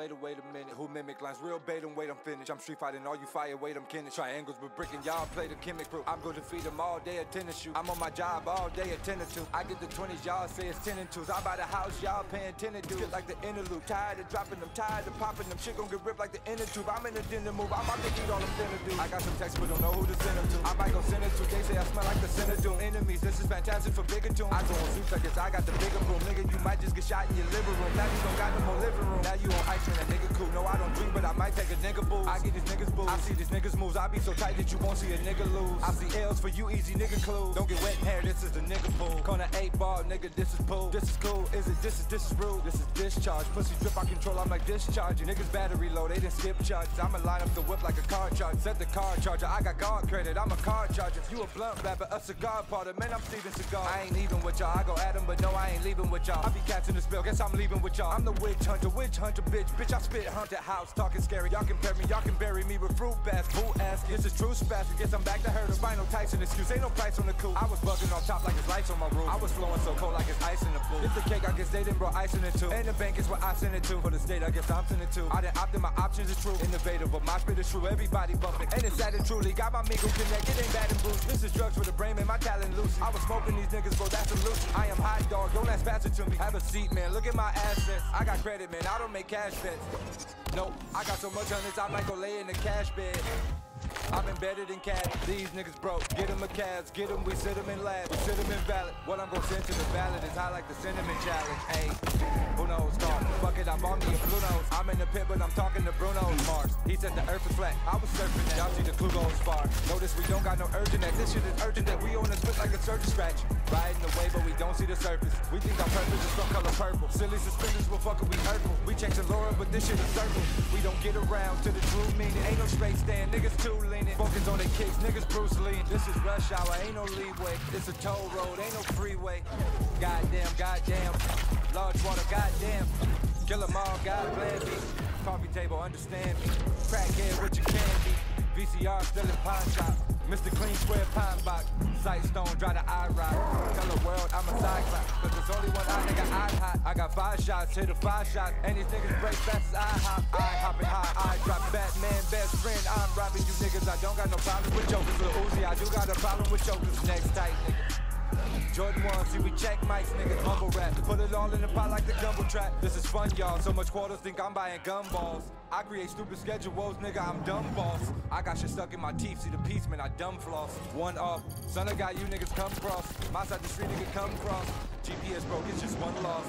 wait, wait a minute. Who mimic lines? Real bait and wait, I'm finished. I'm street fighting all you fire, wait, I'm kidding. Triangles with brick and y'all play the chemic crew. I'm gonna defeat them all day at tennis shoot. I'm on my job all day at 10 to 2. I get the 20s, y'all say it's 10 and 2s. I buy the house, y'all paying 10 to do. Skip like the interlude. Tired of dropping them, tired of popping them. Shit gon' get ripped like the inner tube. I'm in the dinner move. I'm about to eat all them dinner dudes. I got some texts, but don't know who to send them to. I might go send it to. They say I smell like the center doom. Enemies, this is fantastic for bigger tune. I go on suits, I guess I got the bigger broom. Nigga, you might just get shot in your living room. Now you don't got no more living room. Now you on ice and a nigga cool. Might take a nigga boo. I get these niggas boo. I see these niggas moves. I be so tight that you won't see a nigga lose. I see L's for you, easy nigga clues. Don't get wet in hair, this is the nigga pool. Corner eight ball, nigga, this is pool. This is cool. Is it this is this is rude? This is discharge. Pussy drip, I control, I'm like discharging. Niggas battery low, they didn't skip charges. I'ma line up the whip like a car charge. Set the car charger. I got guard credit, I'm a car charger. You a blunt rapper, a cigar parter. Man, I'm Steven Cigar. I ain't even with y'all. I go at 'em, but no, I ain't leaving with y'all. I be catching the spell, guess I'm leaving with y'all. I'm the witch hunter, witch hunter, bitch. Bitch, I spit haunted house, talking scary. Y'all can compare me, y'all can bury me with fruit basket. Boo ass, this is true spastic. Guess I'm back to her. The spinal Tyson excuse, ain't no price on the coup. I was bugging off top like it's lights on my roof. I was flowing so cold like it's ice in the. It's the cake, I guess they didn't brought ice in it too. And the bank is what I send it to. For the state, I guess I'm sending to. I done opted my options is true. Innovative, but my spit is true. Everybody bumping. And it's sad and truly. Got my Migo connect, it ain't bad and boost. This is drugs for the brain, man. My talent loose. I was smoking these niggas, bro. That's a loose. I am hot dog. Don't ask faster to me. Have a seat, man. Look at my assets. I got credit, man. I don't make cash bets. No, I got so much on this, I might go lay in the cash bed. Embedded in cash. These niggas broke. Get them a Cavs. Get them, we sit them in lab. We sit them in valid. What I'm gonna send to the ballot is high like the cinnamon challenge. Hey, who knows? Talk. Fuck it, I'm on me a blue nose. I'm in the pit, but I'm talking to Bruno Mars. He said the earth is flat. I was surfing that. Y'all see the clue goes far. Notice we don't got no urgent that. This shit is urgent that we on the spit like a surgeon scratch. Riding the wave, but we don't see the surface. We think our purpose is some color purple. Silly suspenders, well, fuck it, we hurtful. We chasing Laura, but this shit is circle. We don't get around to the true meaning. Ain't no straight stand, niggas too leaning. Focus on their kicks, niggas Bruce Lee. This is rush hour, ain't no leeway. It's a toll road, ain't no freeway. Goddamn, goddamn. Large water, goddamn. Kill 'em all, God plan me. Coffee table, understand me. Crackhead, what you can be. VCR still in pawn shop. Mr. Clean Square Pine Box. Sight stone, dry the eye rock. Tell the world I'm a cyclops. Cause there's only one eye nigga I hot. I got five shots, hit a five shots. And these niggas break fast as I hop. I hopping high, I drop I don't got no problem with jokers. Lil Uzi, I do got a problem with jokers. Next tight nigga. Jordan 1, see we check mics, niggas humble rap. Put it all in the pot like the gumbo trap. This is fun, y'all. So much quarters, think I'm buying gumballs. I create stupid schedules, nigga, I'm dumb boss. I got shit stuck in my teeth, see the piece, man, I dumb floss. One off, son of God, you niggas come cross. My side the street, nigga, come cross. GPS broke, it's just one loss.